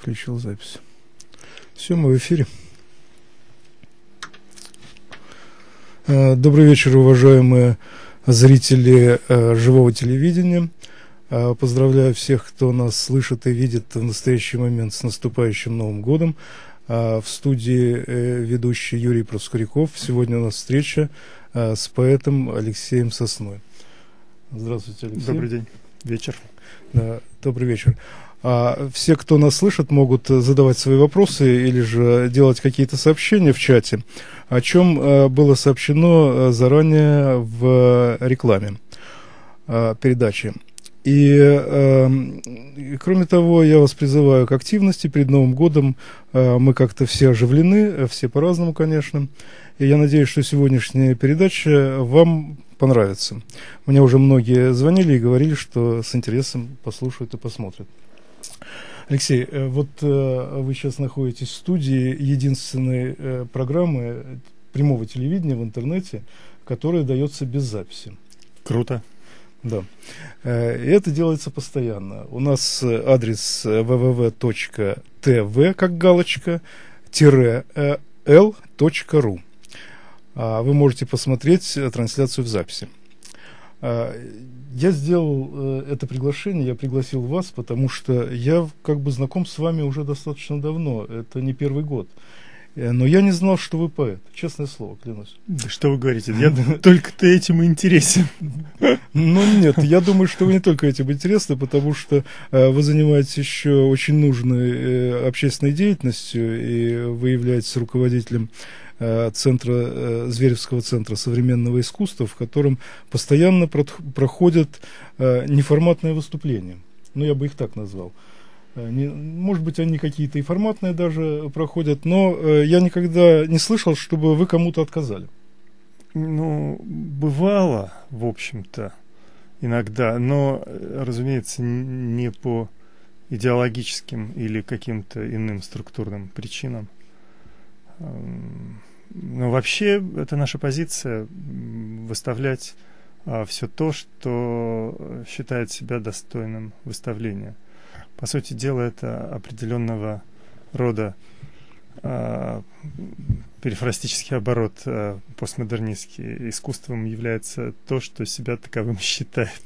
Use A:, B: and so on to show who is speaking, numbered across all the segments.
A: включил запись. Все, мы в эфире. Э, добрый вечер, уважаемые зрители э, живого телевидения. Э, поздравляю всех, кто нас слышит и видит в настоящий момент с наступающим Новым годом. В студии ведущий Юрий Проскуряков. Сегодня у нас встреча с поэтом Алексеем Сосной.
B: Здравствуйте, Алексей. Добрый день. Вечер.
A: Добрый вечер. А все, кто нас слышит, могут задавать свои вопросы или же делать какие-то сообщения в чате, о чем э, было сообщено э, заранее в рекламе э, передачи. И, э, кроме того, я вас призываю к активности перед Новым годом. Мы как-то все оживлены, все по-разному, конечно. И я надеюсь, что сегодняшняя передача вам понравится. Мне уже многие звонили и говорили, что с интересом послушают и посмотрят. Алексей, э, вот э, вы сейчас находитесь в студии единственной э, программы прямого телевидения в интернете, которая дается без записи.
B: Круто.
A: Да. И это делается постоянно. У нас адрес www.tv, как галочка, l.ru. А вы можете посмотреть трансляцию в записи. А, я сделал э, это приглашение, я пригласил вас, потому что я как бы знаком с вами уже достаточно давно, это не первый год. Э, но я не знал, что вы поэт, честное слово, клянусь.
B: Да что вы говорите, я только-то этим и интересен.
A: Ну нет, я думаю, что вы не только этим интересны, потому что э, вы занимаетесь еще очень нужной общественной деятельностью, и вы являетесь руководителем центра, э, Зверевского центра современного искусства, в котором постоянно проходят э, неформатные выступления. Ну, я бы их так назвал. Не, может быть, они какие-то и форматные даже проходят, но я никогда не слышал, чтобы вы кому-то отказали.
B: Ну, бывало, в общем-то, иногда, но, разумеется, не по идеологическим или каким-то иным структурным причинам. Эм, но вообще это наша позиция выставлять а, все то, что считает себя достойным выставления. По сути дела, это определенного рода а, перифрастический оборот а, постмодернистский. Искусством является то, что себя таковым считает.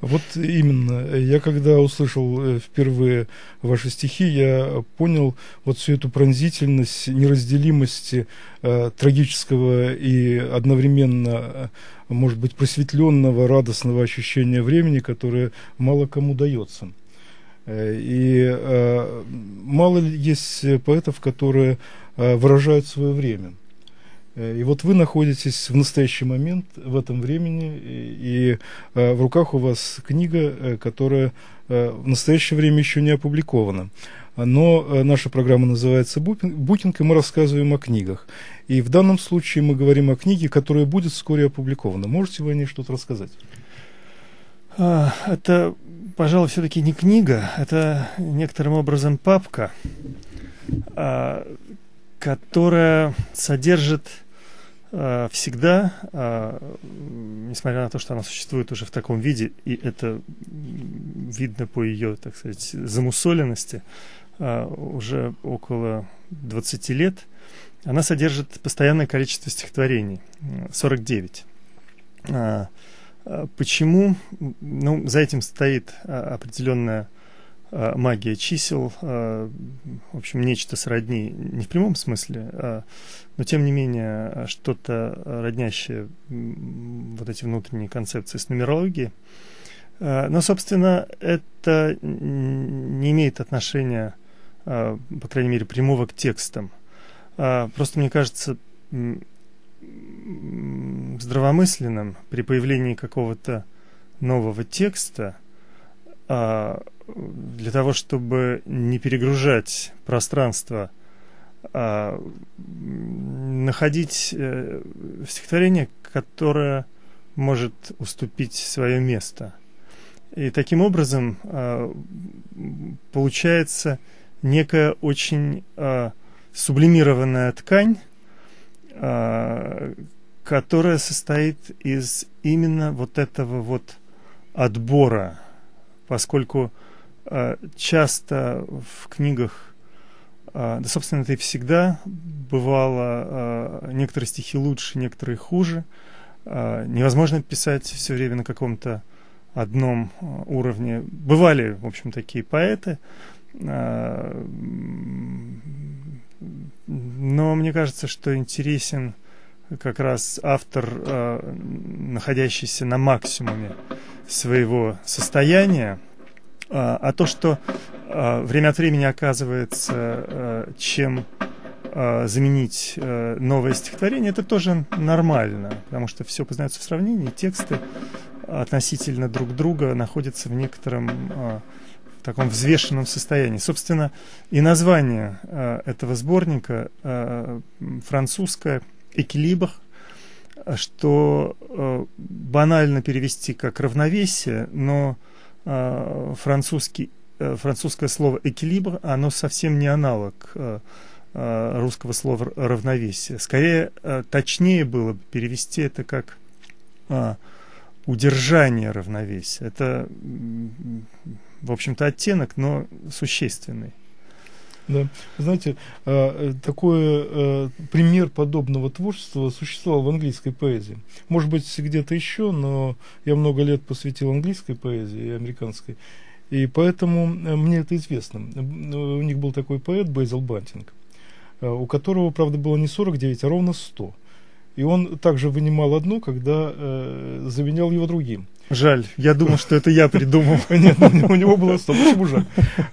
A: Вот именно. Я когда услышал э, впервые ваши стихи, я понял вот всю эту пронзительность, неразделимость э, трагического и одновременно, э, может быть, просветленного, радостного ощущения времени, которое мало кому дается. Э, и э, мало есть поэтов, которые э, выражают свое время. Э, и вот вы находитесь в настоящий момент в этом времени, и, и э, в руках у вас книга, э, которая в настоящее время еще не опубликована. Но наша программа называется «Букинг», и мы рассказываем о книгах. И в данном случае мы говорим о книге, которая будет вскоре опубликована. Можете вы о ней что-то рассказать?
B: А, это пожалуй, все-таки не книга, это некоторым образом папка, а, которая содержит а, всегда, несмотря на то, что она существует уже в таком виде, и это видно по ее, так сказать, замусоленности, уже около 20 лет, она содержит постоянное количество стихотворений, 49. А, почему? Ну, за этим стоит а, определенная а, магия чисел, в общем, нечто сродни, не в прямом смысле, но тем не менее что-то роднящее вот эти внутренние концепции с нумерологией. Но, собственно, это не имеет отношения, по крайней мере, прямого к текстам. Просто, мне кажется, здравомысленным при появлении какого-то нового текста а, для того, чтобы не перегружать пространство, а, находить э, стихотворение, которое может уступить свое место. И таким образом а, получается некая очень сублимированная ткань, которая состоит из именно вот этого вот отбора, поскольку э, часто в книгах, э, да, собственно, это и всегда бывало, некоторые стихи лучше, некоторые хуже. Невозможно писать все время на каком-то одном уровне. Бывали, в общем, такие поэты, но мне кажется, что интересен как раз автор, э, находящийся на максимуме своего состояния, а то, что время от времени оказывается, чем заменить новое стихотворение, это тоже нормально, потому что все познается в сравнении, тексты относительно друг друга находятся в некотором э, таком взвешенном состоянии. Собственно, и название э, этого сборника э, французское «Экилибр», что э, банально перевести как «равновесие», но э, французский, э, французское слово «экилибр», оно совсем не аналог э, э русского слова «равновесие». Скорее, э, точнее было бы перевести это как э, удержание равновесия. Это, в общем-то, оттенок, но существенный.
A: Да, знаете, э, такой э, пример подобного творчества существовал в английской поэзии. Может быть, где-то еще, но я много лет посвятил английской поэзии и американской, и поэтому э, мне это известно. У них был такой поэт Бейзел Бантинг, у которого, правда, было не 49, а ровно 100. И он также вынимал одно, когда э, заменял его другим.
B: Жаль, я думал, что это я придумал.
A: Нет, у него было стоп. Почему жаль?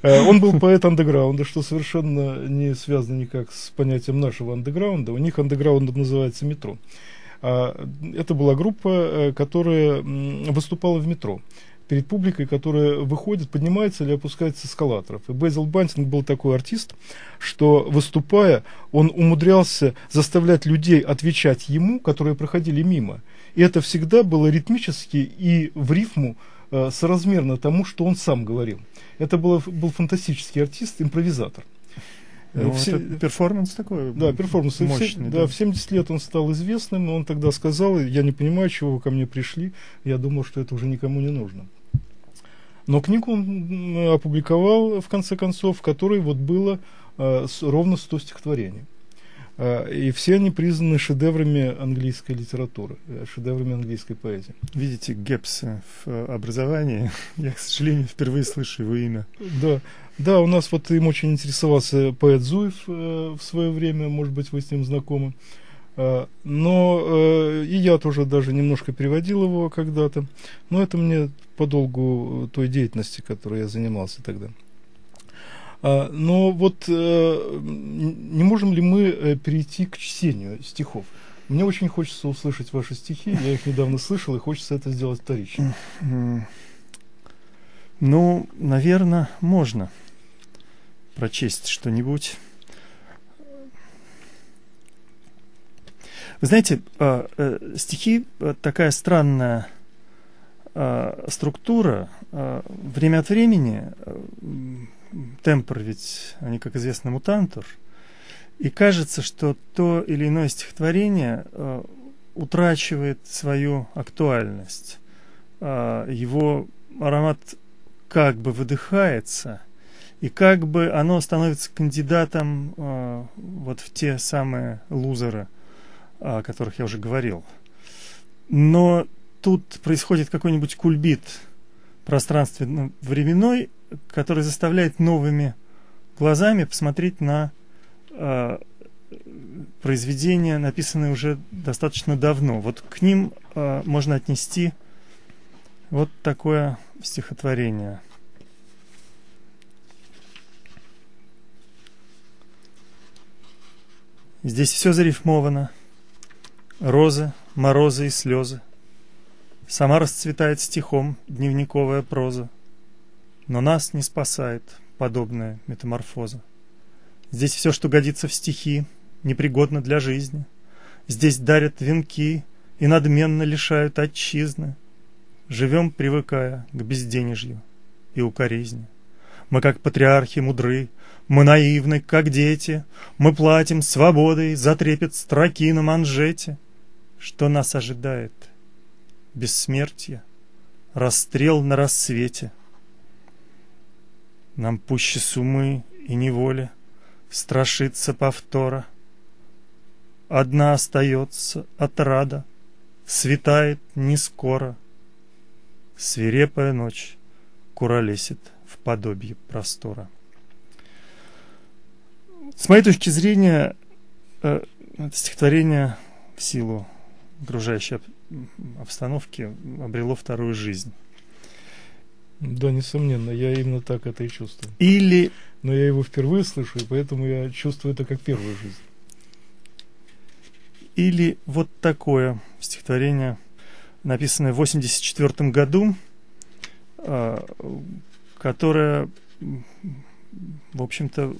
A: Э, он был поэт андеграунда, что совершенно не связано никак с понятием нашего андеграунда. У них андеграунд называется метро. А, это была группа, э, которая выступала в метро перед публикой, которая выходит, поднимается или опускается с эскалаторов. И Безил Бантинг был такой артист, что выступая, он умудрялся заставлять людей отвечать ему, которые проходили мимо. И это всегда было ритмически и в рифму э, соразмерно тому, что он сам говорил. Это было, был фантастический артист, импровизатор.
B: Ну, все, это перформанс такой
A: Да, перформанс мощный. Все, да. да, в 70 лет он стал известным, и он тогда сказал, я не понимаю, чего вы ко мне пришли, я думал, что это уже никому не нужно. Но книгу он опубликовал, в конце концов, в которой вот было э, ровно 100 стихотворений. Э, и все они признаны шедеврами английской литературы, э, шедеврами английской поэзии.
B: Видите, Гепса в образовании. Я, к сожалению, впервые слышу его имя.
A: Да, да, у нас вот им очень интересовался поэт Зуев в свое время, может быть, вы с ним знакомы. Э, но э, и я тоже даже немножко переводил его когда-то. Но это мне по долгу той деятельности, которой я занимался тогда. А, но вот э, не можем ли мы перейти к чтению стихов? Мне очень хочется услышать ваши стихи. Я их недавно слышал, и хочется это сделать вторично.
B: Ну, наверное, можно прочесть что-нибудь. Вы знаете, э, э, стихи э, такая странная структура. Время от времени темпор ведь, они, как известно, мутантур. И кажется, что то или иное стихотворение утрачивает свою актуальность. Его аромат как бы выдыхается, и как бы оно становится кандидатом вот в те самые лузеры – о которых я уже говорил. Но тут происходит какой-нибудь кульбит пространственно-временной, который заставляет новыми глазами посмотреть на э, произведения, написанные уже достаточно давно. Вот к ним э, можно отнести вот такое стихотворение. Здесь все зарифмовано розы, морозы и слезы. Сама расцветает стихом дневниковая проза, но нас не спасает подобная метаморфоза. Здесь все, что годится в стихи, непригодно для жизни. Здесь дарят венки и надменно лишают отчизны. Живем, привыкая к безденежью и укоризне. Мы, как патриархи, мудры, мы наивны, как дети, Мы платим свободой за трепет строки на манжете — что нас ожидает? Бессмертие, расстрел на рассвете. Нам пуще сумы и неволя Страшится повтора. Одна остается отрада, Светает не скоро. Свирепая ночь куролесит в подобие простора. С моей точки зрения, э, это стихотворение в силу окружающей обстановки обрело вторую жизнь.
A: Да, несомненно, я именно так это и чувствую.
B: Или...
A: Но я его впервые слышу, и поэтому я чувствую это как первую жизнь.
B: Или вот такое стихотворение, написанное в 84 году, а, которое, в общем-то,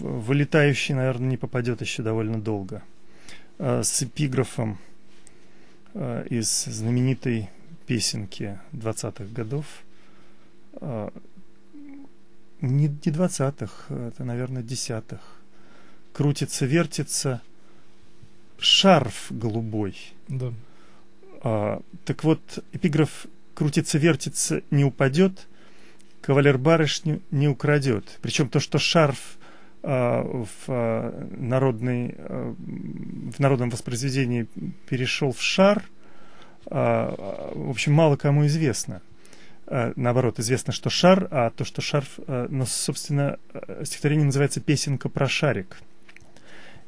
B: вылетающий, наверное, не попадет еще довольно долго. А, с эпиграфом из знаменитой песенки 20-х годов. Не 20-х, это, наверное, 10-х. Крутится, вертится шарф голубой.
A: Да.
B: Так вот, эпиграф «крутится, вертится, не упадет», кавалер барышню не украдет. Причем то, что шарф а, в, а, народной, а, в народном воспроизведении перешел в шар, в общем, мало кому известно. Наоборот, известно, что шар, а то, что шарф... Но, собственно, стихотворение называется «Песенка про шарик»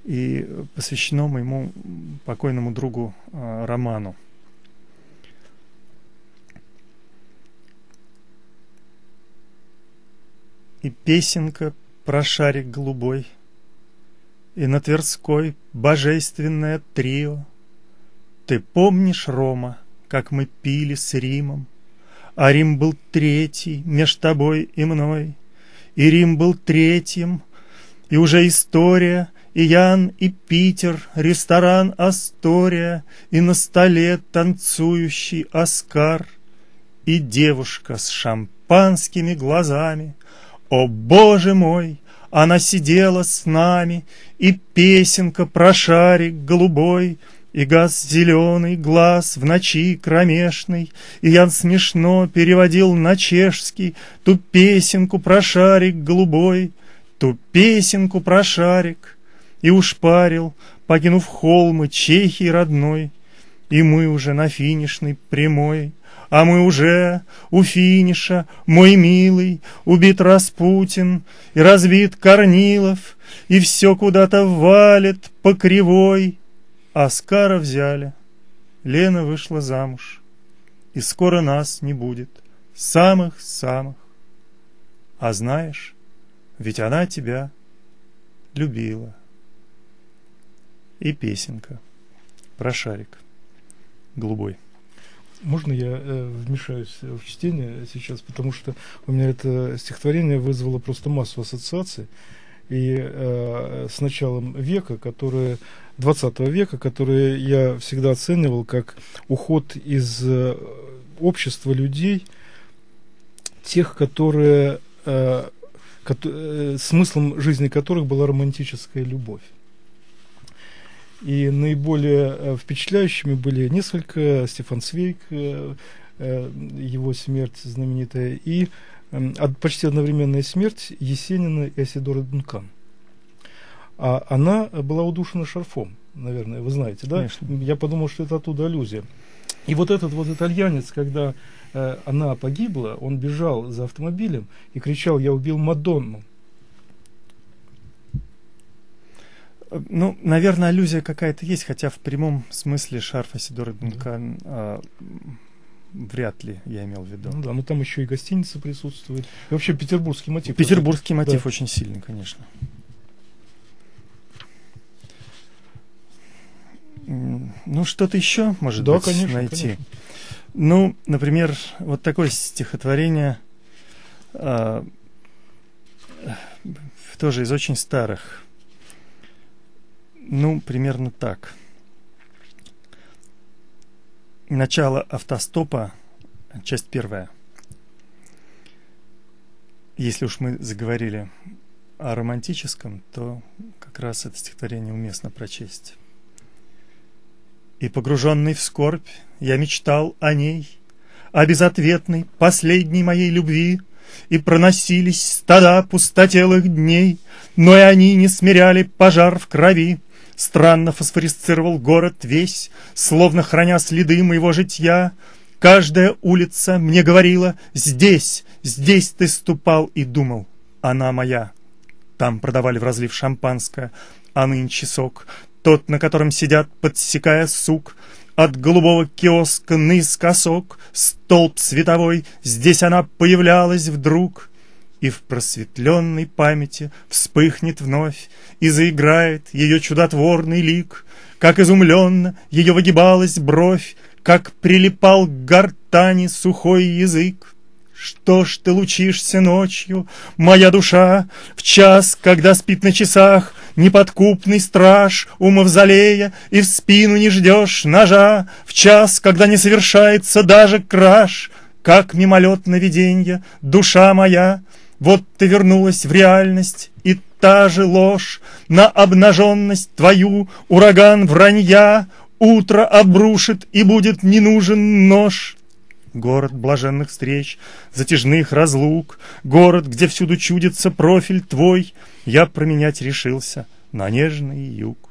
B: и посвящено моему покойному другу Роману. И песенка про шарик голубой, И на Тверской божественное трио. Ты помнишь, Рома, как мы пили с Римом, А Рим был третий меж тобой и мной, И Рим был третьим, и уже история, И Ян, и Питер, ресторан Астория, И на столе танцующий Оскар, И девушка с шампанскими глазами — о, Боже мой, она сидела с нами, И песенка про шарик голубой, И газ зеленый, глаз в ночи кромешный, И Ян смешно переводил на чешский Ту песенку про шарик голубой, Ту песенку про шарик, И уж парил, покинув холмы Чехии родной, И мы уже на финишной прямой а мы уже у финиша, мой милый, убит Распутин и разбит Корнилов, и все куда-то валит по кривой. Оскара взяли, Лена вышла замуж, и скоро нас не будет, самых-самых. А знаешь, ведь она тебя любила. И песенка про шарик голубой.
A: Можно я э, вмешаюсь в чтение сейчас, потому что у меня это стихотворение вызвало просто массу ассоциаций. И э, с началом века, которые 20 века, которые я всегда оценивал как уход из э, общества людей, тех, которые э, ко э, смыслом жизни которых была романтическая любовь. И наиболее э, впечатляющими были несколько, Стефан Свейк, э, э, его смерть знаменитая, и почти одновременная смерть Есенина и Асидора Дункан. А она была удушена шарфом, наверное, вы знаете, да?
B: Конечно.
A: Я подумал, что это оттуда аллюзия. И вот этот вот итальянец, когда э, она погибла, он бежал за автомобилем и кричал, я убил Мадонну.
B: Ну, наверное, аллюзия какая-то есть, хотя в прямом смысле шарфа Сидора Дункан mm а, вряд ли я имел в виду.
A: Ну да, но там еще и гостиница присутствует. И вообще петербургский мотив.
B: Петербургский это, мотив да. очень сильный, конечно. Ну, что-то еще, может
A: да,
B: быть,
A: конечно,
B: найти.
A: Конечно.
B: Ну, например, вот такое стихотворение, а, тоже из очень старых. Ну, примерно так. Начало автостопа, часть первая. Если уж мы заговорили о романтическом, то как раз это стихотворение уместно прочесть. И погруженный в скорбь, я мечтал о ней, о безответной последней моей любви, И проносились стада пустотелых дней, Но и они не смиряли пожар в крови. Странно фосфорисцировал город весь, Словно храня следы моего житья. Каждая улица мне говорила «Здесь, здесь ты ступал и думал, она моя». Там продавали в разлив шампанское, а нынче сок, Тот, на котором сидят, подсекая сук, От голубого киоска наискосок, Столб световой, здесь она появлялась вдруг, И в просветленной памяти вспыхнет вновь И заиграет ее чудотворный лик, Как изумленно ее выгибалась бровь, Как прилипал к гортани сухой язык. Что ж ты лучишься ночью, моя душа, В час, когда спит на часах Неподкупный страж у мавзолея, И в спину не ждешь ножа, В час, когда не совершается даже краж, Как мимолетное виденье, душа моя, Вот ты вернулась в реальность, И та же ложь На обнаженность твою Ураган вранья Утро обрушит, и будет не нужен нож. Город блаженных встреч, затяжных разлук, Город, где всюду чудится профиль твой, Я променять решился на нежный юг.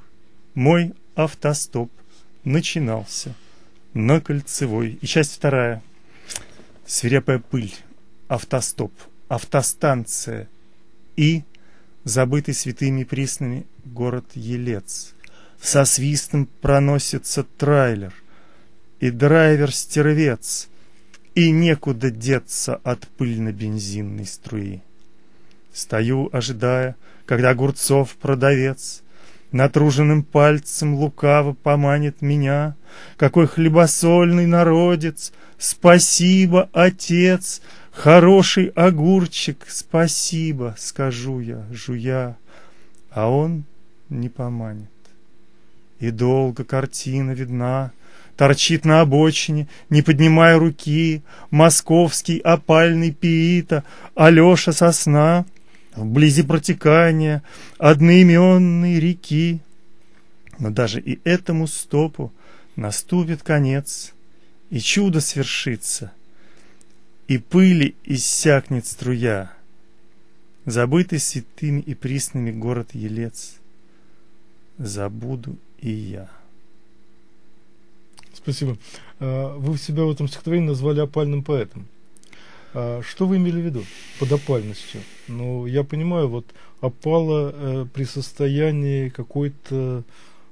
B: Мой автостоп начинался на кольцевой. И часть вторая. Свирепая пыль, автостоп, автостанция и забытый святыми приснами город Елец. Со свистом проносится трейлер, и драйвер-стервец — и некуда деться от пыльно-бензинной струи. Стою, ожидая, когда Огурцов продавец Натруженным пальцем лукаво поманит меня. Какой хлебосольный народец! Спасибо, отец! Хороший огурчик, спасибо, скажу я, жуя. А он не поманит. И долго картина видна, Торчит на обочине, не поднимая руки, Московский опальный пиита, Алеша сосна, Вблизи протекания одноименной реки. Но даже и этому стопу наступит конец, И чудо свершится, и пыли иссякнет струя. Забытый святыми и присными город Елец, Забуду и я.
A: Спасибо. А, вы себя в этом стихотворении назвали опальным поэтом. А, что вы имели в виду под опальностью? Ну, я понимаю, вот опала э, при состоянии какой-то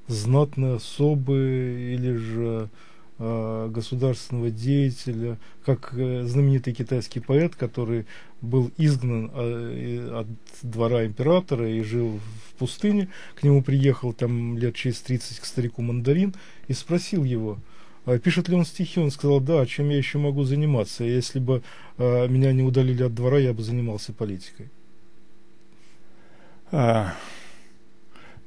A: знатной особы или же государственного деятеля, как э, знаменитый китайский поэт, который был изгнан э, от двора императора и жил в пустыне. К нему приехал там лет через 30 к старику Мандарин и спросил его – пишет ли он стихи? Он сказал, да, чем я еще могу заниматься? Если бы меня не удалили от двора, я бы занимался политикой.
B: А,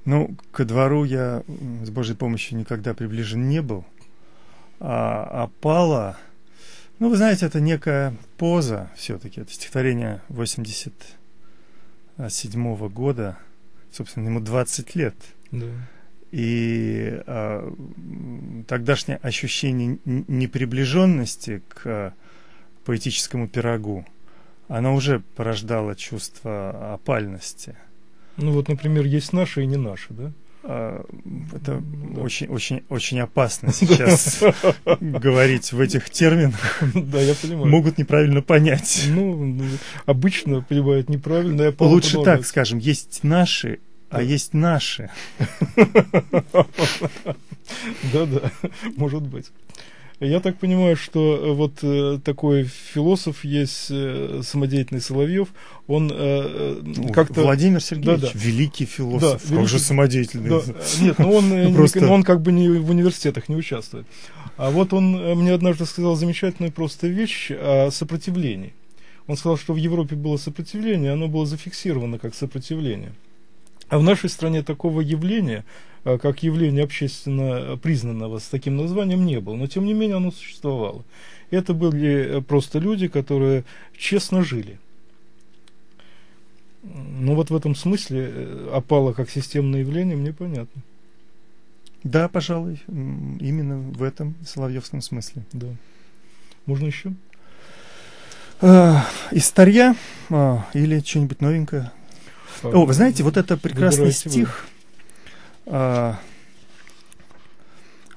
B: ну, ко двору я с Божьей помощью никогда приближен не был. А, а Пала, ну, вы знаете, это некая поза все-таки. Это стихотворение 87 -го года. Собственно, ему 20 лет.
A: Да.
B: И э, тогдашнее ощущение неприближенности к поэтическому пирогу, оно уже порождало чувство опальности.
A: Ну вот, например, есть наши и не наши, да?
B: Это да. очень, очень, очень опасно сейчас говорить в этих терминах.
A: Да, я понимаю.
B: Могут неправильно понять.
A: Ну, обычно понимают неправильно.
B: Лучше так скажем, есть наши а есть наши.
A: Да-да, может быть. Я так понимаю, что э, вот э, такой философ есть э, самодеятельный Соловьев, он
B: ну, как-то... Владимир Сергеевич, да, да. великий философ, да, как великий... же самодеятельный. Да,
A: нет, но он, ну, Просто... не, он как бы не в университетах не участвует. А вот он мне однажды сказал замечательную просто вещь о сопротивлении. Он сказал, что в Европе было сопротивление, оно было зафиксировано как сопротивление. А в нашей стране такого явления, э, как явление общественно признанного с таким названием, не было. Но тем не менее оно существовало. Это были э, просто люди, которые честно жили. Ну вот в этом смысле э, опало как системное явление мне понятно.
B: Да, пожалуй, именно в этом соловьевском смысле.
A: Да. Можно еще?
B: Э, из старья э, или что-нибудь новенькое? А, О, вы знаете, вот это прекрасный стих. Э,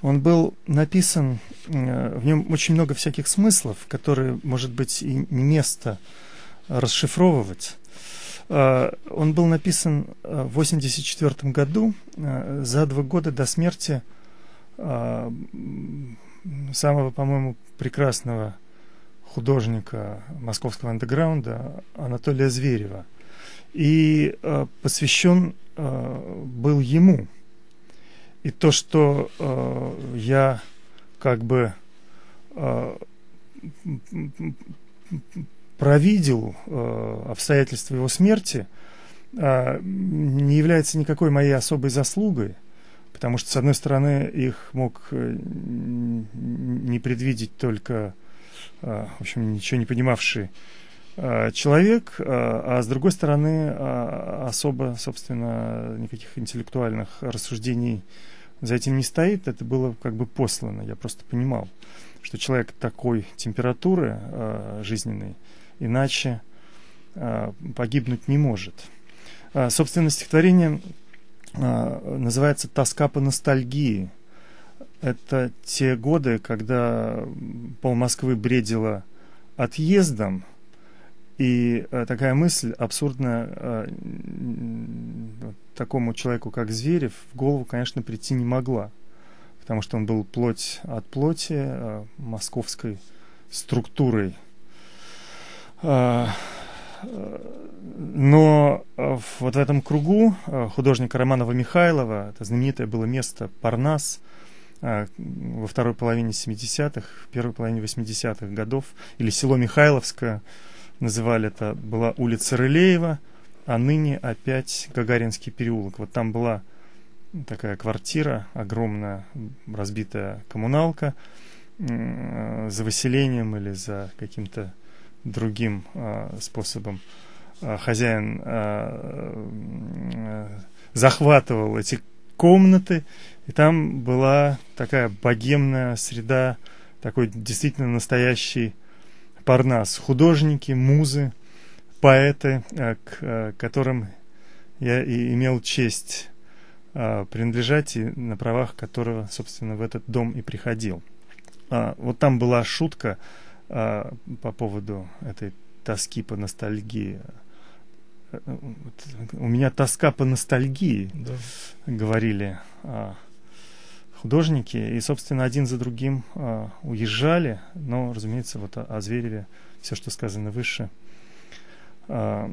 B: он был написан, э, в нем очень много всяких смыслов, которые, может быть, и не место расшифровывать. Э, он был написан э, в 1984 году, э, за два года до смерти самого, по-моему, прекрасного художника московского андеграунда Анатолия Зверева. И посвящен был ему. И то, что я как бы провидел э, обстоятельства его смерти, э, не является никакой моей особой заслугой, потому что, с одной стороны, их мог э, не предвидеть только, э, в общем, ничего не понимавший э, человек, э, а с другой стороны, э, особо, собственно, никаких интеллектуальных рассуждений за этим не стоит, это было как бы послано, я просто понимал, что человек такой температуры э, жизненной, иначе э, погибнуть не может. Э, собственно, стихотворение э, называется «Тоска по ностальгии». Это те годы, когда пол Москвы бредила отъездом, и э, такая мысль абсурдная э, такому человеку, как Зверев, в голову, конечно, прийти не могла, потому что он был плоть от плоти, э, московской структурой. А, но а, вот в этом кругу а, художника Романова Михайлова, это знаменитое было место Парнас, во второй половине 70-х, первой половине 80-х годов, или село Михайловское, называли это, была улица Рылеева, а ныне опять Гагаринский переулок. Вот там была такая квартира, огромная разбитая коммуналка, за выселением или за каким-то другим э, способом. Э, хозяин э, захватывал эти комнаты, и там была такая богемная среда, такой действительно настоящий парнас. Художники, музы, поэты, к которым я и имел честь принадлежать и на правах которого, собственно, в этот дом и приходил. Вот там была шутка, а, по поводу этой тоски по ностальгии. У меня тоска по ностальгии, да. говорили а, художники, и, собственно, один за другим а, уезжали, но, разумеется, вот о, о Звереве все, что сказано выше, а,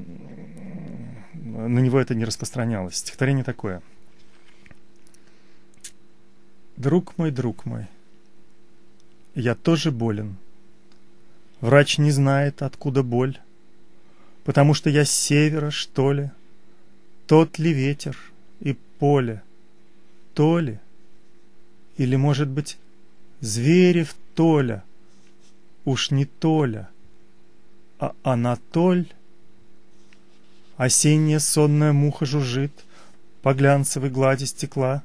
B: на него это не распространялось. Стихотворение такое. Друг мой, друг мой, я тоже болен — Врач не знает, откуда боль, Потому что я с севера, что ли? Тот ли ветер и поле? То ли? Или, может быть, Зверев Толя? Уж не Толя, а Анатоль? Осенняя сонная муха жужжит По глянцевой глади стекла,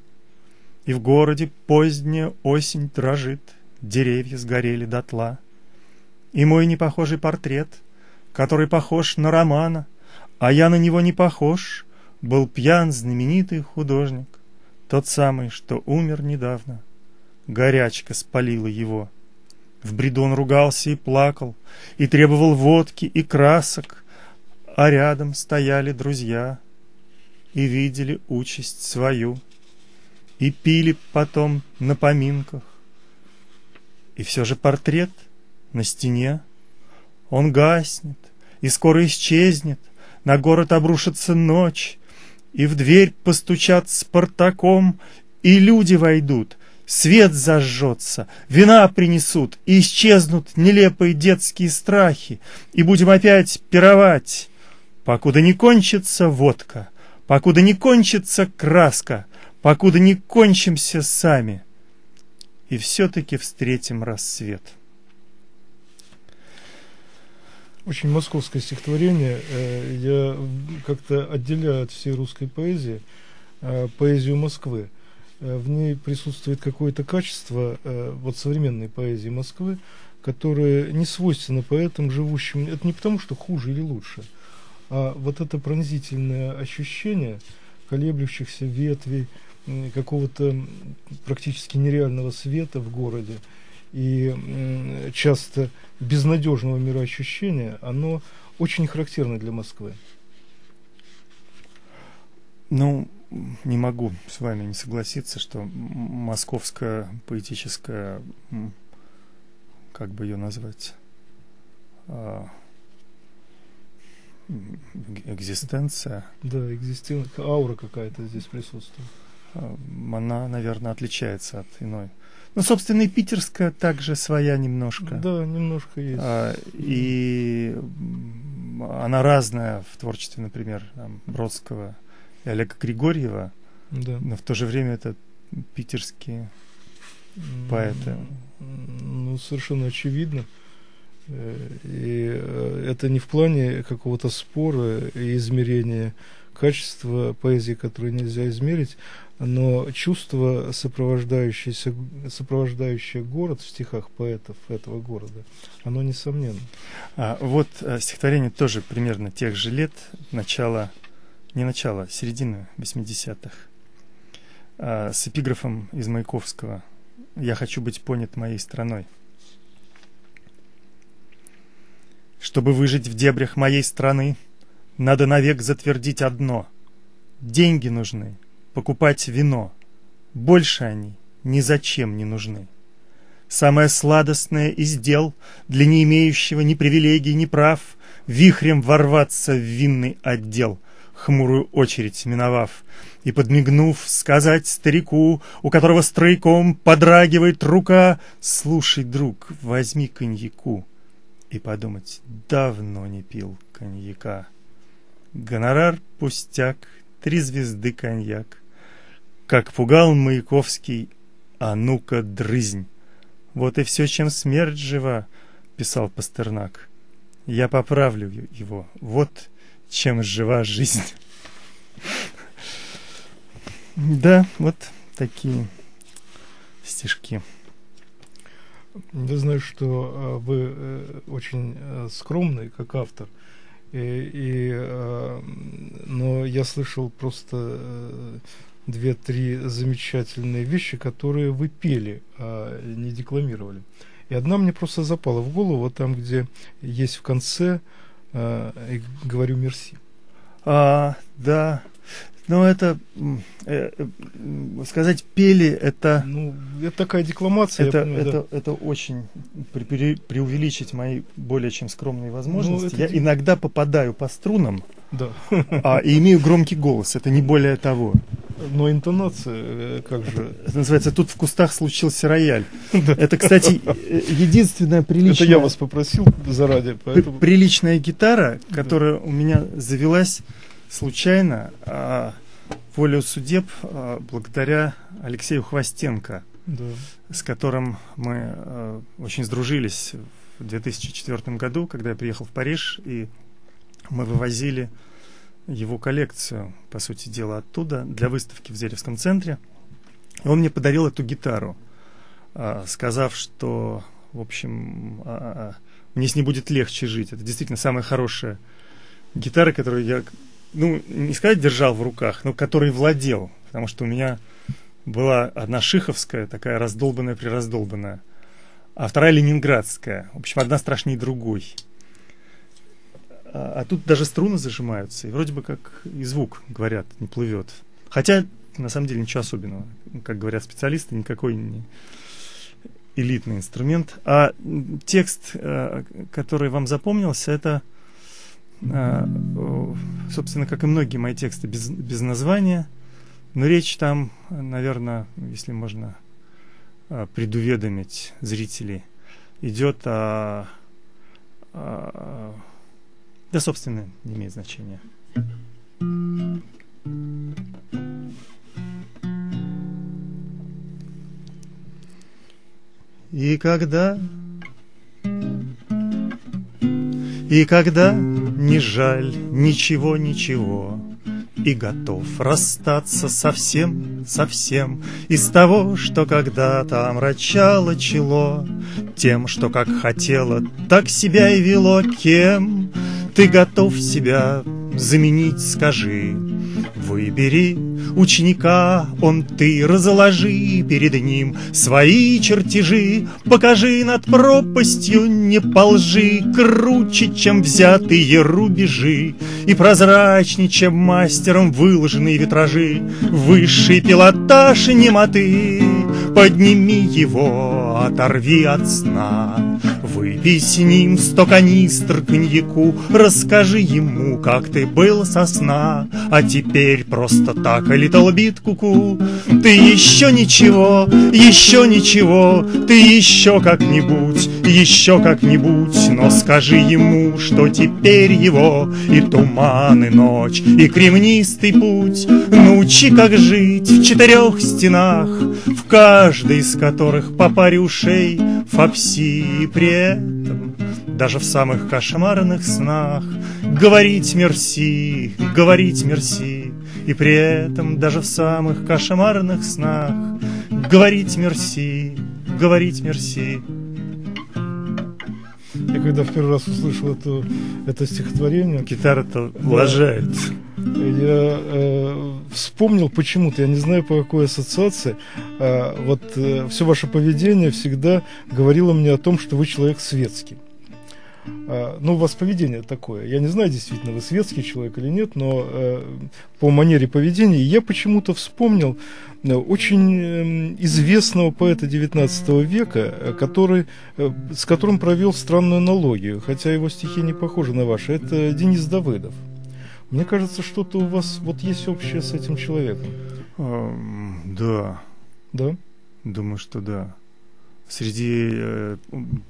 B: И в городе поздняя осень дрожит, Деревья сгорели дотла. И мой непохожий портрет, который похож на романа, а я на него не похож, был пьян знаменитый художник, тот самый, что умер недавно. Горячка спалила его. В бреду он ругался и плакал, и требовал водки и красок, а рядом стояли друзья и видели участь свою, и пили потом на поминках. И все же портрет — на стене. Он гаснет и скоро исчезнет, на город обрушится ночь, и в дверь постучат Спартаком, и люди войдут, свет зажжется, вина принесут, и исчезнут нелепые детские страхи, и будем опять пировать, покуда не кончится водка, покуда не кончится краска, покуда не кончимся сами, и все-таки встретим рассвет.
A: Очень московское стихотворение. Э, я как-то отделяю от всей русской поэзии э, поэзию Москвы. Э, в ней присутствует какое-то качество вот современной поэзии Москвы, которое не свойственно поэтам, живущим. Это не потому, что хуже или лучше, а вот это пронзительное ощущение колеблющихся ветвей, какого-то практически нереального света в городе и часто безнадежного мироощущения, оно очень характерно для Москвы.
B: Ну, не могу с вами не согласиться, что московская поэтическая, как бы ее назвать, а, экзистенция.
A: Да, экзистенция, аура какая-то здесь присутствует.
B: Она, наверное, отличается от иной. Ну, собственно, и питерская также своя немножко.
A: Да, немножко есть.
B: А, и она разная в творчестве, например, там, Бродского и Олега Григорьева,
A: да.
B: но в то же время это питерские поэты.
A: Ну, совершенно очевидно. Э, и э, это не в плане какого-то спора и измерения качества поэзии, которое нельзя измерить, но чувство, сопровождающееся, сопровождающее город в стихах поэтов этого города, оно несомненно.
B: А, вот а, стихотворение тоже примерно тех же лет, начало, не начало, середины 80-х, а, с эпиграфом из Маяковского «Я хочу быть понят моей страной». Чтобы выжить в дебрях моей страны, надо навек затвердить одно. Деньги нужны, покупать вино. Больше они ни зачем не нужны. Самое сладостное из дел для не имеющего ни привилегий, ни прав вихрем ворваться в винный отдел, хмурую очередь миновав, и, подмигнув, сказать старику, у которого стройком подрагивает рука, «Слушай, друг, возьми коньяку», и подумать, давно не пил коньяка. Гонорар пустяк, три звезды коньяк. Как пугал Маяковский, а ну-ка дрызнь. Вот и все, чем смерть жива, писал Пастернак. Я поправлю его. Вот чем жива жизнь. Да, вот такие стишки.
A: Я знаю, что э, вы э, очень э, скромный как автор – и, и, э, но я слышал просто э, две-три замечательные вещи, которые вы пели, а не декламировали. И одна мне просто запала в голову, там, где есть в конце, э, говорю «мерси».
B: А, да, ну, это, э, э, сказать, пели, это...
A: Ну, это такая декламация.
B: Это, понимаю, это, да. это очень при, при, преувеличить мои более чем скромные возможности. Ну, Я де... иногда попадаю по струнам
A: да.
B: а, и имею громкий голос, это не более того.
A: Но интонация, э, как же...
B: Это называется «Тут в кустах случился рояль». Это, кстати, э, единственная приличная...
A: Это я вас попросил заранее, поэтому...
B: Приличная гитара, которая у меня завелась случайно, а, волю судеб, а, благодаря Алексею Хвостенко, да. с которым мы а, очень сдружились в 2004 году, когда я приехал в Париж, и мы вывозили его коллекцию, по сути дела, оттуда для выставки в Зеревском центре. И он мне подарил эту гитару, сказав, что, в общем, мне с ней будет легче жить. Это действительно самая хорошая гитара, которую я ну, не сказать держал в руках, но который владел. Потому что у меня была одна шиховская, такая раздолбанная, прираздолбанная, а вторая ленинградская. В общем, одна страшнее другой. А, а тут даже струны зажимаются, и вроде бы как и звук, говорят, не плывет. Хотя, на самом деле, ничего особенного. Как говорят специалисты, никакой не элитный инструмент. А текст, э, который вам запомнился, это собственно, как и многие мои тексты, без, без названия. Но речь там, наверное, если можно а, предуведомить зрителей, идет о... о да, собственно, не имеет значения. И когда... И когда не жаль ничего, ничего, и готов расстаться совсем, совсем. Из того, что когда-то омрачало чело Тем, что как хотело, так себя и вело. Кем ты готов себя заменить, скажи Выбери ученика, он ты, разложи перед ним свои чертежи, покажи над пропастью, не полжи, круче, чем взятые рубежи, и прозрачнее, чем мастером выложенные витражи, высший пилотаж немоты, подними его, оторви от сна. Выпей с сто канистр коньяку, Расскажи ему, как ты был со сна, А теперь просто так, Little Bit куку. Ты еще ничего, еще ничего, Ты еще как-нибудь, еще как-нибудь, Но скажи ему, что теперь его И туман, и ночь, и кремнистый путь. Научи, как жить в четырех стенах, В каждой из которых по паре ушей Фапси при этом, даже в самых кошмарных снах, Говорить мерси, говорить мерси, И при этом даже в самых кошмарных снах Говорить мерси, говорить мерси.
A: Я когда в первый раз услышал это, это стихотворение...
B: Гитара-то лажает.
A: Я э, вспомнил почему-то, я не знаю по какой ассоциации, э, вот э, все ваше поведение всегда говорило мне о том, что вы человек светский. Э, ну, у вас поведение такое. Я не знаю, действительно, вы светский человек или нет, но э, по манере поведения я почему-то вспомнил э, очень э, известного поэта XIX века, э, который, э, с которым провел странную аналогию, хотя его стихи не похожи на ваши. Это Денис Давыдов. Мне кажется, что-то у вас вот есть общее с этим человеком.
B: Um, да.
A: Да?
B: Думаю, что да. Среди э,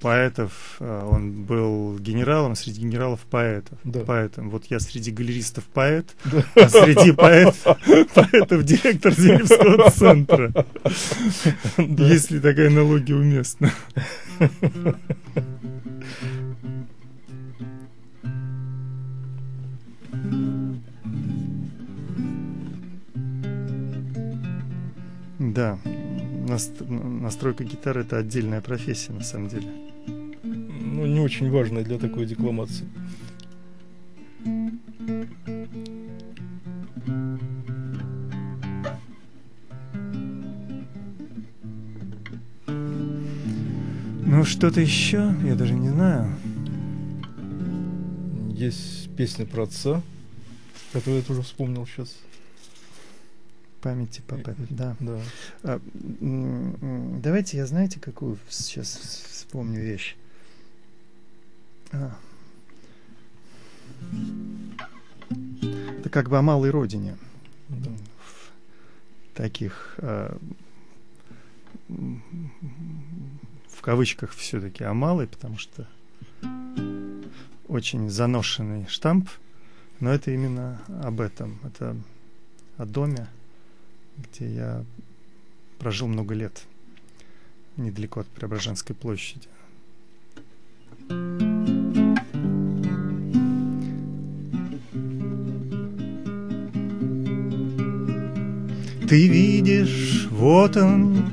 B: поэтов э, он был генералом, среди генералов поэтов.
A: Да.
B: Поэтом. Вот я среди галеристов поэт, да. а среди поэт, поэтов директор Зелевского центра. Да. Если такая аналогия уместна. Да, настройка гитары это отдельная профессия на самом деле.
A: Ну, не очень важная для такой декламации.
B: Ну, что-то еще, я даже не знаю.
A: Есть песня про отца, которую я тоже вспомнил сейчас
B: памяти папы, да.
A: да.
B: А, давайте я, знаете, какую сейчас вспомню вещь. А. Это как бы о малой родине. Да. В таких а, в кавычках все-таки о малой, потому что очень заношенный штамп, но это именно об этом. Это о доме, где я прожил много лет, недалеко от Преображенской площади. Ты видишь, вот он,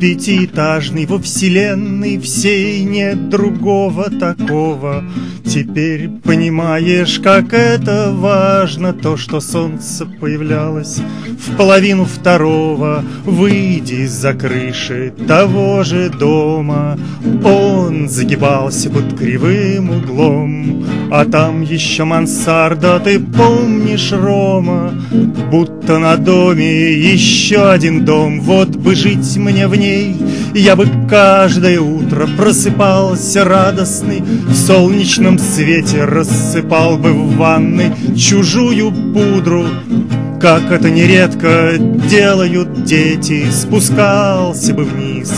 B: Пятиэтажный во вселенной всей нет другого такого. Теперь понимаешь, как это важно, то, что солнце появлялось в половину второго, выйди из-за крыши того же дома. Он загибался под кривым углом, а там еще мансарда, ты помнишь, Рома, будто на доме еще один дом, вот бы жить мне в ней Я бы каждое утро просыпался радостный В солнечном свете рассыпал бы в ванной Чужую пудру. Как это нередко делают дети Спускался бы вниз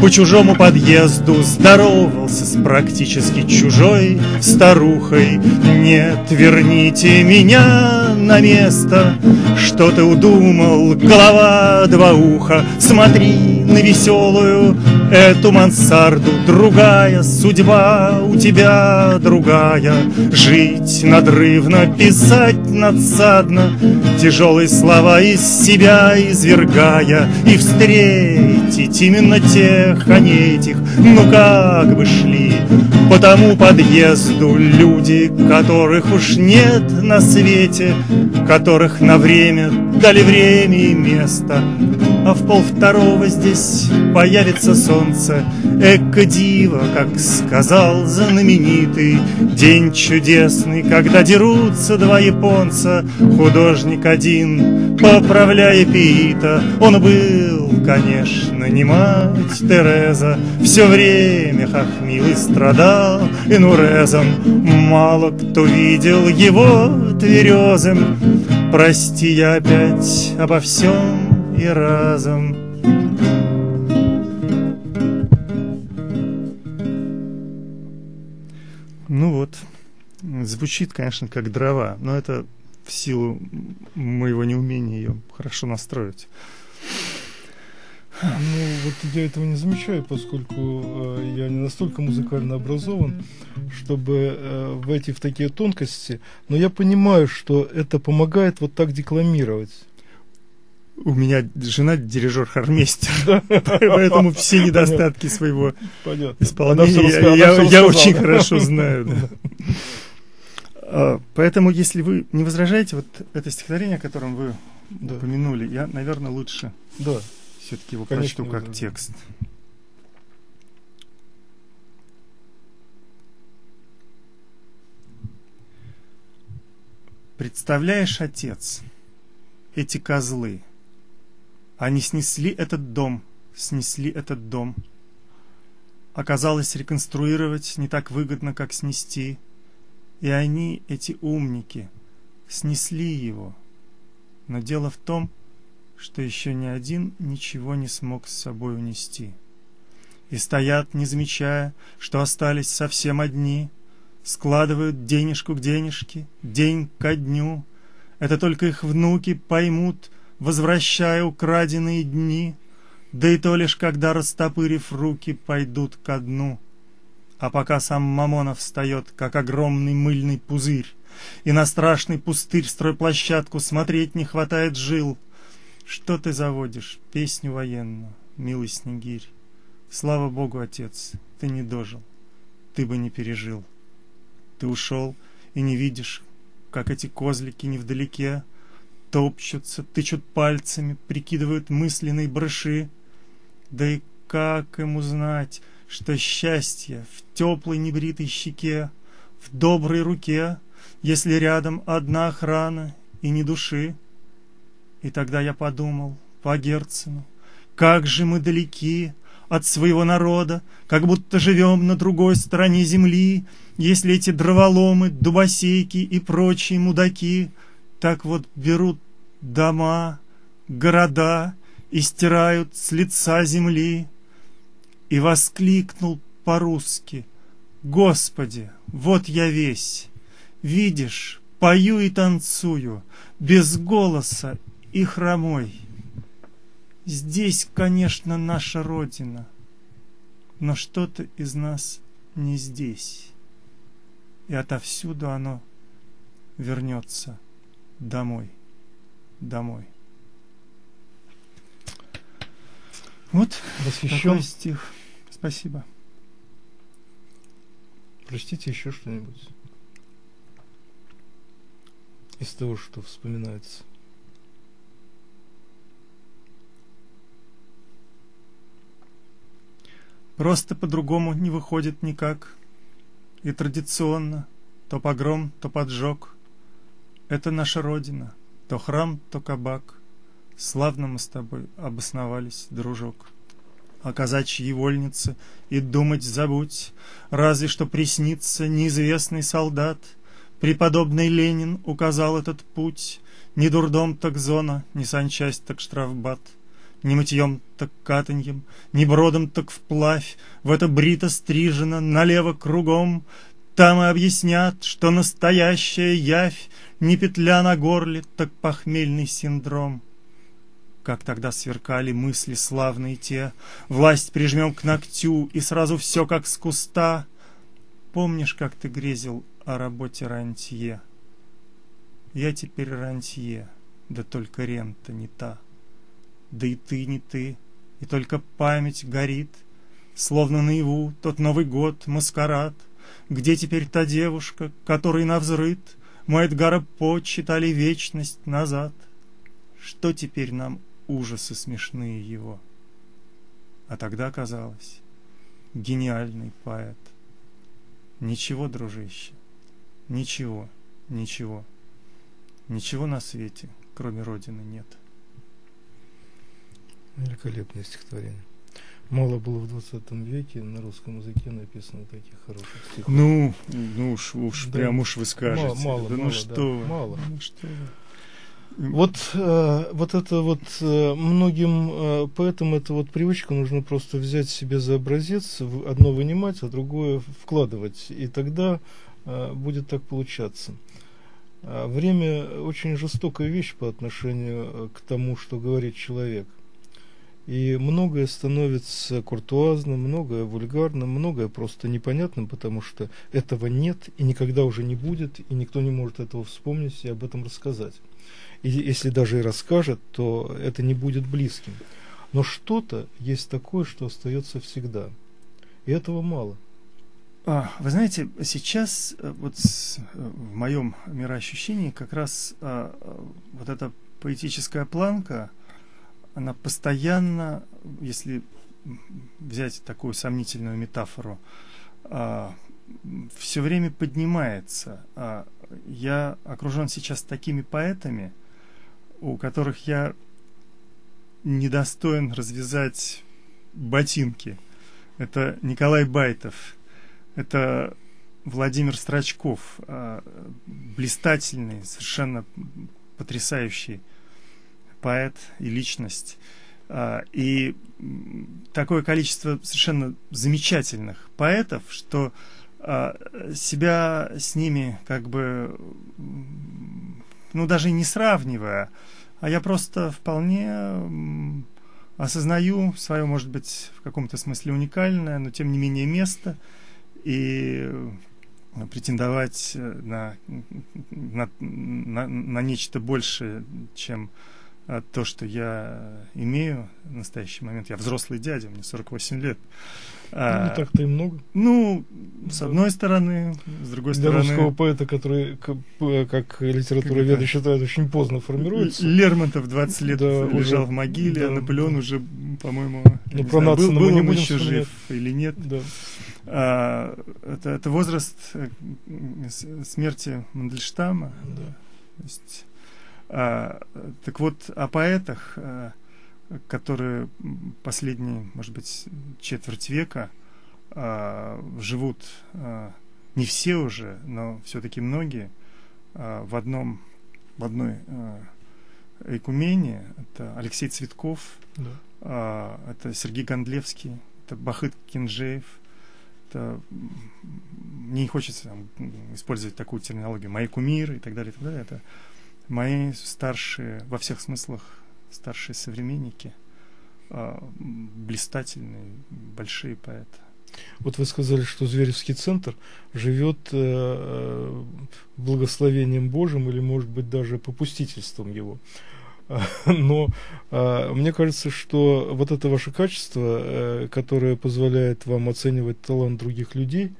B: по чужому подъезду Здоровался с практически чужой старухой. Нет, верните меня на место Что ты удумал, голова два уха Смотри на веселую эту мансарду. Другая судьба у тебя другая. Жить надрывно, писать надсадно. Тяжелые слова из себя извергая. И встретить именно тех, а не этих. Ну как бы шли по тому подъезду Люди, которых уж нет на свете Которых на время дали время и место А в полвторого здесь появится солнце. Эко диво, как сказал знаменитый День чудесный, когда дерутся два японца Художник один, поправляя Пита Он был, конечно, не мать Тереза. Все время хохмил и страдал инурезом Мало кто видел его тверезым Прости я опять обо всем и разом. Ну вот, звучит, конечно, как дрова, но это в силу моего неумения ее хорошо настроить.
A: Ну, вот я этого не замечаю, поскольку э, я не настолько музыкально образован, чтобы э, войти в такие тонкости, но я понимаю, что это помогает вот так декламировать.
B: У меня жена дирижер хормейстер, поэтому все недостатки своего исполнения я очень хорошо знаю. А, поэтому, если вы не возражаете, вот это стихотворение, о котором вы упомянули, я, наверное, лучше все-таки его прочту как текст. Представляешь, отец, эти козлы — они снесли этот дом, снесли этот дом. Оказалось, реконструировать не так выгодно, как снести. И они, эти умники, снесли его. Но дело в том, что еще ни один ничего не смог с собой унести. И стоят, не замечая, что остались совсем одни, складывают денежку к денежке, день ко дню. Это только их внуки поймут, возвращая украденные дни, да и то лишь когда, растопырив руки, пойдут ко дну. А пока сам Мамонов встает, как огромный мыльный пузырь, и на страшный пустырь стройплощадку смотреть не хватает жил. Что ты заводишь? Песню военную, милый снегирь. Слава Богу, отец, ты не дожил, ты бы не пережил. Ты ушел и не видишь, как эти козлики невдалеке топчутся, тычут пальцами, прикидывают мысленные броши. Да и как им узнать, что счастье в теплой небритой щеке, в доброй руке, если рядом одна охрана и ни души? И тогда я подумал по Герцену, как же мы далеки от своего народа, как будто живем на другой стороне земли, если эти дроволомы, дубосейки и прочие мудаки — так вот берут дома, города и стирают с лица земли. И воскликнул по-русски, Господи, вот я весь, видишь, пою и танцую, без голоса и хромой. Здесь, конечно, наша Родина, но что-то из нас не здесь, и отовсюду оно вернется домой. Домой. Вот Восхищен. такой стих. Спасибо.
A: Прочтите еще что-нибудь из того, что вспоминается.
B: Просто по-другому не выходит никак. И традиционно то погром, то поджог — это наша родина, то храм, то кабак. Славно мы с тобой обосновались, дружок. О казачьей вольнице и думать забудь, Разве что приснится неизвестный солдат. Преподобный Ленин указал этот путь, Не дурдом, так зона, не санчасть, так штрафбат. Не мытьем, так катаньем, не бродом, так вплавь, В это брито стрижено, налево кругом, Там и объяснят, что настоящая явь не петля на горле, так похмельный синдром. как тогда сверкали мысли славные те, Власть прижмем к ногтю, и сразу все как с куста. Помнишь, как ты грезил о работе рантье? Я теперь рантье, да только рента не та. Да и ты не ты, и только память горит, Словно наяву тот Новый год, маскарад, Где теперь та девушка, которой навзрыд Мы Эдгара По читали вечность назад? Что теперь нам ужасы смешные его? А тогда казалось, гениальный поэт. Ничего, дружище, ничего, ничего, ничего на свете, кроме Родины, нет.
A: Великолепное стихотворение. Мало было в 20 веке на русском языке написано таких хороших стихов.
B: Ну, ну уж, уж да. прям уж вы скажете.
A: Мало, мало,
B: да
A: мало,
B: ну что
A: да,
B: вы.
A: мало.
B: Ну что вы.
A: Вот, э, вот это вот э, многим э, поэтому это вот привычка нужно просто взять себе за образец, одно вынимать, а другое вкладывать, и тогда э, будет так получаться. А время очень жестокая вещь по отношению э, к тому, что говорит человек. И многое становится куртуазным, многое вульгарным, многое просто непонятным, потому что этого нет и никогда уже не будет, и никто не может этого вспомнить и об этом рассказать. И если даже и расскажет, то это не будет близким. Но что-то есть такое, что остается всегда. И этого мало.
B: А, вы знаете, сейчас э, вот э, в моем мироощущении как раз а, вот эта поэтическая планка – она постоянно, если взять такую сомнительную метафору, а, все время поднимается. А, я окружен сейчас такими поэтами, у которых я недостоин развязать ботинки. Это Николай Байтов, это Владимир Строчков, а, блистательный, совершенно потрясающий поэт и личность. А, и такое количество совершенно замечательных поэтов, что а, себя с ними как бы, ну, даже не сравнивая, а я просто вполне осознаю свое, может быть, в каком-то смысле уникальное, но тем не менее место, и претендовать на, на, на, на нечто большее, чем то, что я имею в настоящий момент. Я взрослый дядя, мне 48 лет.
A: Ну, не так-то и много.
B: Ну, с одной стороны, с другой
A: Для
B: стороны...
A: русского поэта, который, как литература веда считает, очень поздно формируется.
B: Лермонтов 20 лет
A: Да,
B: лежал
A: уже-
B: в могиле, а
A: да,
B: Наполеон
A: да.
B: уже, по-моему,
A: Ну,
B: не
A: про
B: знаю, был, был
A: не
B: он еще
A: вспоминать.
B: жив или нет.
A: Да.
B: А, это, это возраст э, смерти Мандельштама.
A: Да.
B: То есть, а, так вот, о поэтах, а, которые последние, может быть, четверть века а, живут, а, не все уже, но все-таки многие, а, в одном, в одной а, экумене. Это Алексей Цветков,
A: Да.
B: а, это Сергей Гондлевский, это Бахыт Кинжеев. Это мне не хочется там, использовать такую терминологию, мои кумиры и так далее, и так далее. Это мои старшие, во всех смыслах, старшие современники, а, блистательные, большие поэты.
A: Вот вы сказали, что Зверевский центр живет э, э, благословением Божьим или, может быть, даже попустительством его. Но а, мне кажется, что вот это ваше качество, э, которое позволяет вам оценивать талант других людей,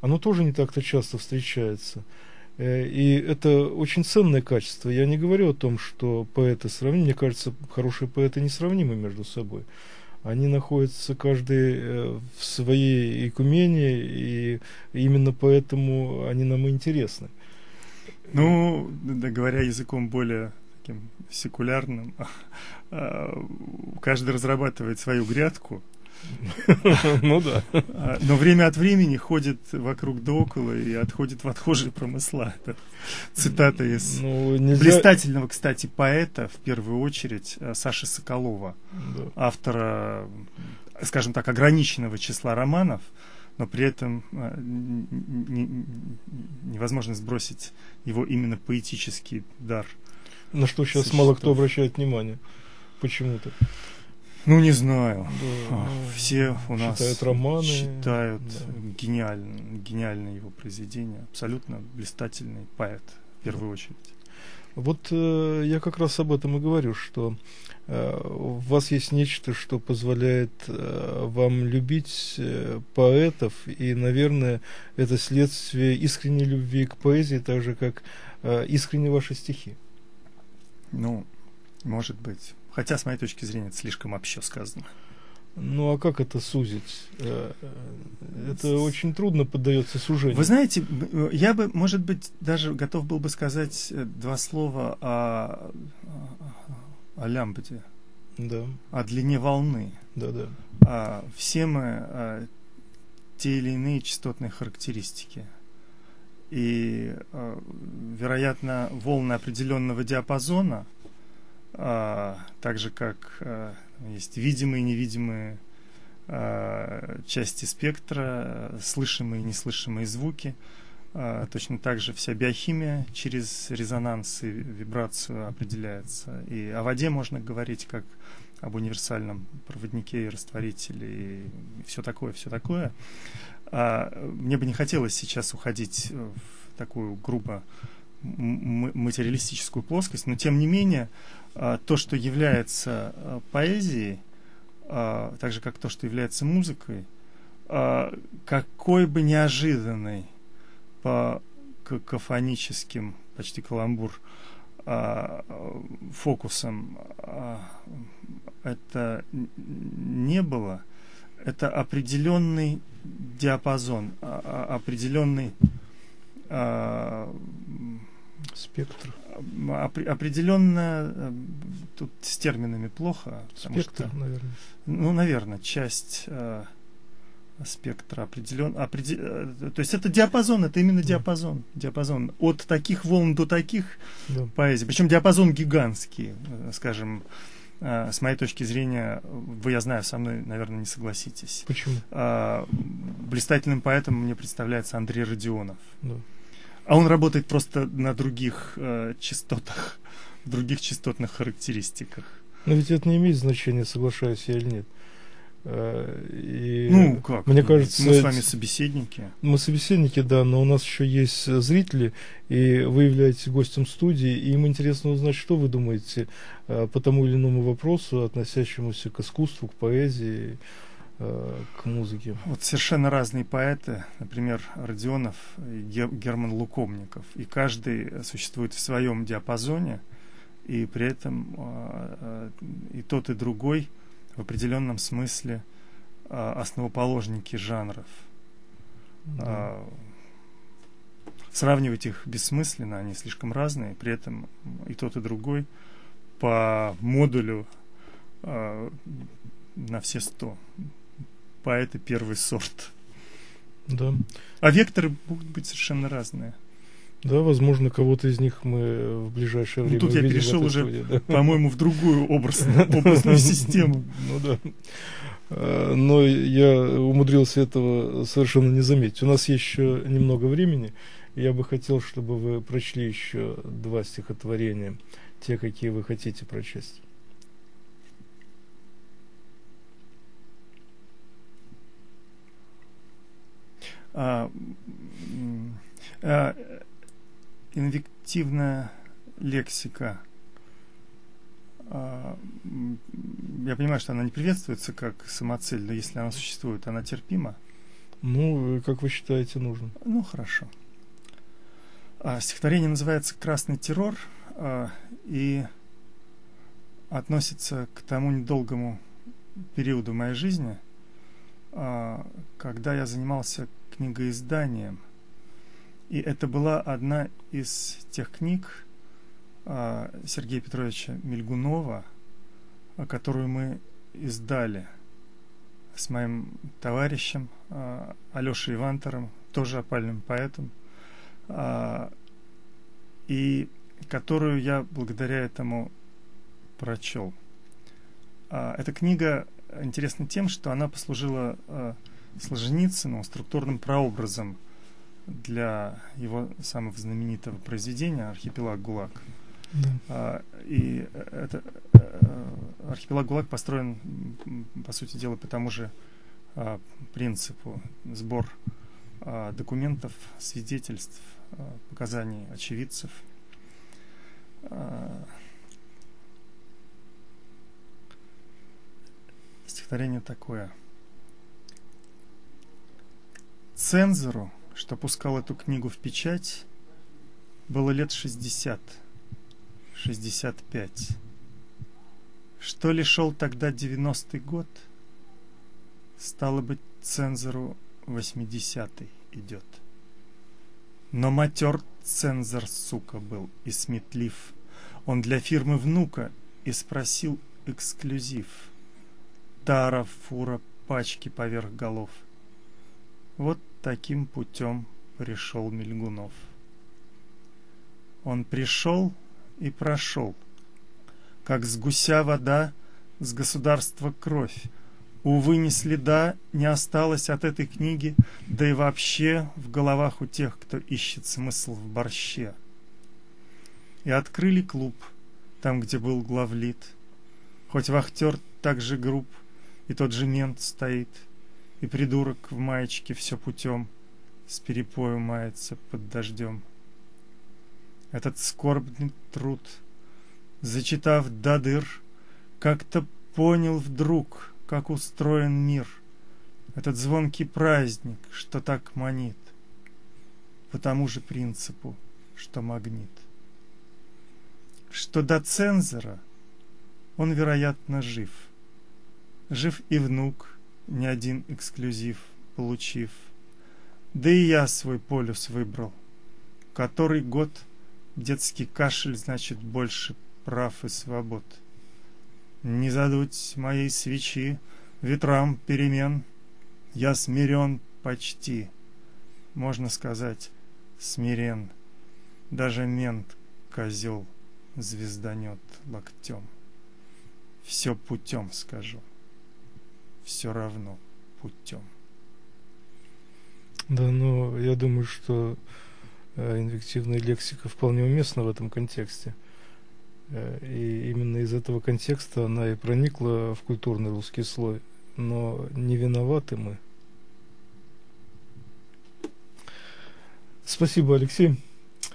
A: оно тоже не так-то часто встречается. Э, И это очень ценное качество. Я не говорю о том, что поэты сравнимы. Мне кажется, хорошие поэты несравнимы между собой. Они находятся каждый э, в своей икумене, и именно поэтому они нам и интересны.
B: Ну, говоря языком более таким секулярным, а, каждый разрабатывает свою грядку,
A: Ну да.
B: но время от времени ходит вокруг да около и отходит в отхожие промысла. Это цитата из
A: Ну, нельзя...
B: блистательного, кстати, поэта, в первую очередь, э, Саши Соколова,
A: Да.
B: автора, скажем так, ограниченного числа романов, но при этом э, невозможно сбросить его именно поэтический дар.
A: На что сейчас
B: Существует.
A: мало кто обращает внимание. почему-то.
B: Ну, не знаю.
A: Да, ну,
B: Все у нас
A: читают романы.
B: считают
A: Да.
B: гениальным, гениальное его произведение. Абсолютно блистательный поэт, в первую очередь.
A: Вот э, я как раз об этом и говорю, что э, у вас есть нечто, что позволяет э, вам любить э, поэтов, и, наверное, это следствие искренней любви к поэзии, так же, как э, искренне ваши стихи.
B: Ну, может быть. Хотя, с моей точки зрения, это слишком общо сказано.
A: Ну а как это сузить? Э, э, Это очень трудно поддается сужению.
B: Вы знаете, э, я бы, может быть, даже готов был бы сказать два слова о, о, лямбде,
A: Да,
B: о длине волны.
A: да, да.
B: А, все мы а, те или иные частотные характеристики. И, а, вероятно, волны определенного диапазона, так же как а, есть видимые и невидимые а, части спектра, а, слышимые и неслышимые звуки, а, точно так же вся биохимия через резонанс и вибрацию определяется. И о воде можно говорить как об универсальном проводнике и растворителе и все такое, все такое. А, мне бы не хотелось сейчас уходить в такую грубо материалистическую плоскость, но тем не менее а, то, что является а, поэзией, а, так же как то, что является музыкой, какой бы неожиданной по какофоническим, почти каламбур, фокусом а, это не было, это определенный диапазон, определенный
A: Спектр.
B: определенно э, тут с терминами плохо,
A: Спектр,
B: что,
A: наверное.
B: ну, наверное, часть э, спектра определен, определ- э, то есть это диапазон, это именно
A: Да.
B: диапазон, диапазон от таких волн до таких
A: Да.
B: поэзии, причем диапазон гигантский, э, скажем, с моей точки зрения, вы, я знаю, со мной, наверное, не согласитесь.
A: Почему?
B: А, Блистательным поэтом мне представляется Андрей Родионов.
A: Да.
B: А он работает просто на других э, частотах, в других частотных характеристиках.
A: Но ведь это не имеет значения, соглашаюсь я или нет. Э, И
B: ну, как?
A: Мне кажется,
B: Мы с вами собеседники.
A: мы собеседники, да, но у нас еще есть зрители, и вы являетесь гостем студии, и им интересно узнать, что вы думаете э, по тому или иному вопросу, относящемуся к искусству, к поэзии, к музыке.
B: Вот совершенно разные поэты, например, Родионов и Ге- Герман Лукомников, и каждый существует в своем диапазоне, и при этом э, э, и тот, и другой в определенном смысле э, основоположники жанров.
A: Да.
B: А, Сравнивать их бессмысленно, они слишком разные, при этом и тот, и другой по модулю на все сто. Поэты первый сорт.
A: Да.
B: А векторы могут быть совершенно разные.
A: Да, возможно, кого-то из них мы в ближайшее
B: Ну,
A: время
B: тут я перешел уже,
A: студии, да.
B: По-моему, в другую образную, образную систему.
A: Ну да. Э, Но я умудрился этого совершенно не заметить. У нас есть еще немного времени. Я бы хотел, чтобы вы прочли еще два стихотворения, те, какие вы хотите прочесть.
B: А, а, инвективная лексика. А, я понимаю, что она не приветствуется как самоцель, но если она существует, она терпима.
A: Ну, э, как вы считаете, нужно?
B: Ну, хорошо. А, стихотворение называется «Красный террор» а, и относится к тому недолгому периоду моей жизни, а, когда я занимался книгоизданием. И это была одна из тех книг а, Сергея Петровича Мельгунова, а, которую мы издали с моим товарищем а, Алешей Ивантером, тоже опальным поэтом, и которую я благодаря этому прочел. Эта книга интересна тем, что она послужила Солженицыну структурным прообразом для его самого знаменитого произведения «Архипелаг ГУЛАГ». Да. И это, э, архипелаг ГУЛАГ построен, по сути дела, по тому же а, принципу. Сбор а, документов, свидетельств, а, показаний очевидцев. Стихотворение такое. Цензору, что пускал эту книгу в печать, было лет шестьдесят, шестьдесят пять. Что ли шел тогда девяностый год — Стало быть, цензору восьмидесятый идет. Но матер цензор, сука, был и сметлив. Он для фирмы внука и спросил эксклюзив. Тара, фура, пачки поверх голов. Вот таким путем пришел Мельгунов. Он пришел и прошел, как с гуся вода, с государства кровь, Увы, ни следа не осталось от этой книги, да и вообще в головах у тех, кто ищет смысл в борще. И открыли клуб, там, где был главлит. Хоть вахтер так же груб, и тот же мент стоит, и придурок в маечке все путем с перепою мается под дождем. Этот скорбный труд, зачитав до дыр, как-то понял вдруг — как устроен мир, этот звонкий праздник, что так манит, по тому же принципу, что магнит. Что до цензора он, вероятно, жив. Жив и внук, ни один эксклюзив получив. Да и я свой полюс выбрал. Который год детский кашель значит больше прав и свобод. Не задуть моей свечи ветрам перемен, Я смирен почти, можно сказать, смирен. Даже мент, козел, звезданет локтем. Все путем скажу, все равно путем.
A: Да, но я думаю, что э, инвективная лексика вполне уместна в этом контексте. Э, и именно из этого контекста она и проникла в культурный русский слой. Но не виноваты мы. Спасибо, Алексей.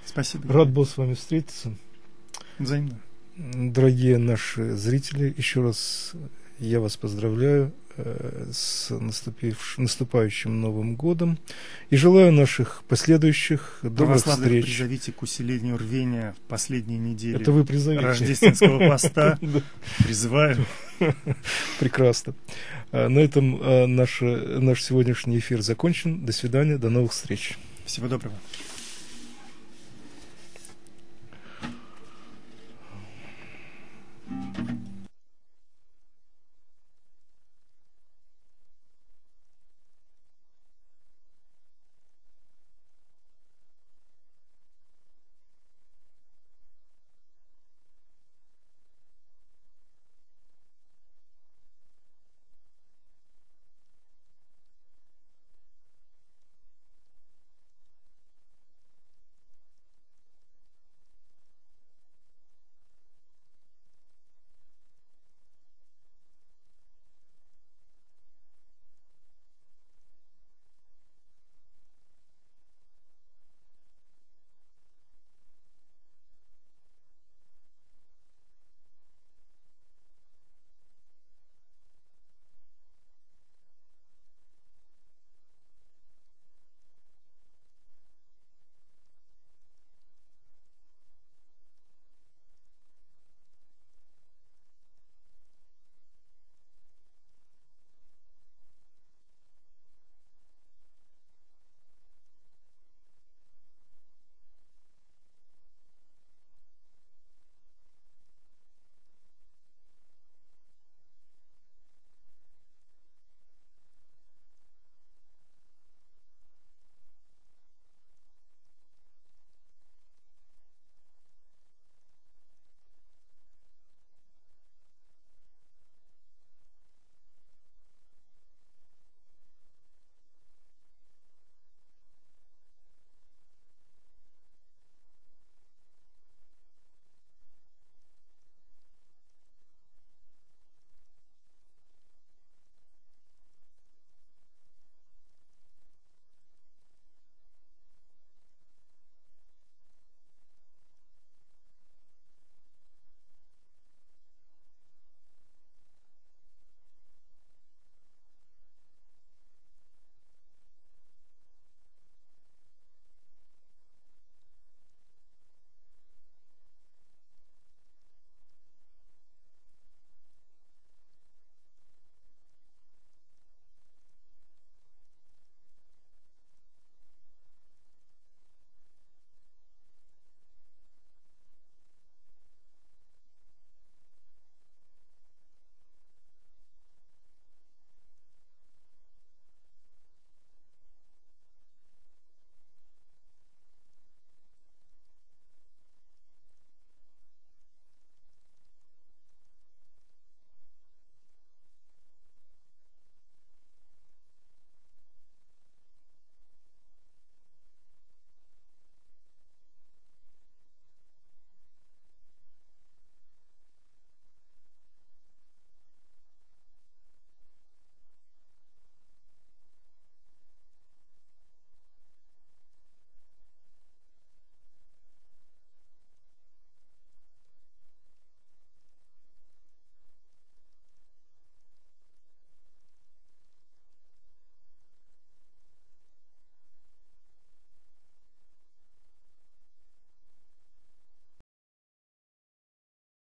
B: Спасибо.
A: Рад был с вами встретиться.
B: Взаимно.
A: Дорогие наши зрители, еще раз я вас поздравляю с наступающим Новым годом и желаю наших последующих добрых встреч.
B: призовите к усилению рвения в последние недели
A: Это вы призовите.
B: рождественского поста. Призываю.
A: Прекрасно. А, на этом а, наш, наш сегодняшний эфир закончен. До свидания, до новых встреч.
B: Всего доброго.